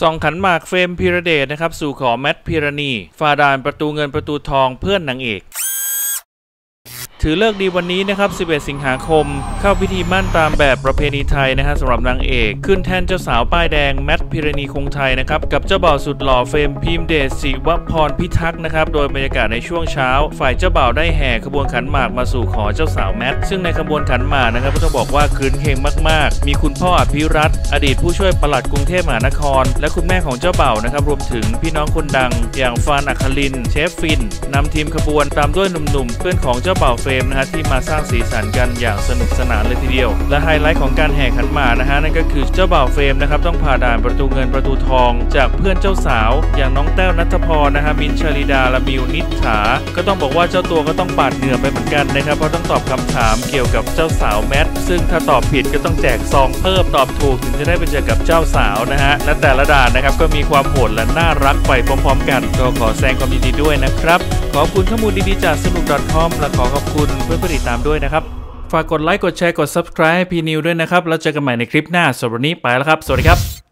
สองขันหมากเฟรมพิระเดชนะครับสู่ขอแมตพิรณีฟาดานประตูเงินประตูทองเพื่อนนางเอก ถือเลิกดีวันนี้นะครับ 11 สิงหาคม เข้าพิธีมั่นตามแบบประเพณีไทยนะฮะสำหรับนางเอก ขึ้นแทนเจ้าสาวป้ายแดงแมทพิรณีคงไทยนะครับ กับเจ้าบ่าวสุดหล่อเฟรมพิมเดชศิวพรพิทักษ์นะครับ โดยบรรยากาศในช่วงเช้า ฝ่ายเจ้าบ่าวได้แห่ขบวนขันหมากมาสู่ขอเจ้าสาวแมท ซึ่งในขบวนขันหมากนะครับก็ต้องบอกว่าคืนเคงมาก ๆ มีคุณพ่ออภิรัตอดีตผู้ช่วยปลัดกรุงเทพมหานคร และคุณแม่ของเจ้าบ่าวนะครับรวมถึงพี่น้องคนดัง อย่างฟานอัคลิน เชฟฟินนำทีมขบวนตามด้วยหนุ่มๆเพื่อนของเจ้าบ่าวเฟมนะฮะที่มาสร้างสีสันกันอย่างสนุกสนานเลยทีเดียว และไฮไลท์ของการแห่ขันหมากนะฮะนั่นก็คือเจ้าบ่าวเฟมนะครับต้องผ่าด่านประตูเงินประตูทอง จากเพื่อนเจ้าสาว อย่างน้องแต้วณฐพรนะฮะมิ้นต์ชาลิดาและมิวนิษฐาก็ต้องบอกว่าเจ้าตัวก็ต้องปาดเหงื่อไปเหมือนกันนะครับเพราะต้องตอบคำถามเกี่ยวกับเจ้าสาวแมทซึ่งถ้าตอบผิดก็ต้องแจกซองเพิ่มตอบถูกถึงจะได้ไปเจอกับเจ้าสาวนะฮะและแต่ละด่านนะครับก็มีความโหดและน่ารักไปพร้อมๆ กันก็ขอแสดงความยินดีด้วยนะครับ ขอบคุณข้อมูลดีๆจากสนุก .com และขอขอบคุณเพื่อนๆติดตามด้วยนะครับ ฝากกดไลค์กดแชร์กด subscribe ให้พีนิวด้วยนะครับ แล้วเจอกันใหม่ในคลิปหน้าสำหรับวันนี้ไปแล้วครับ สวัสดีครับ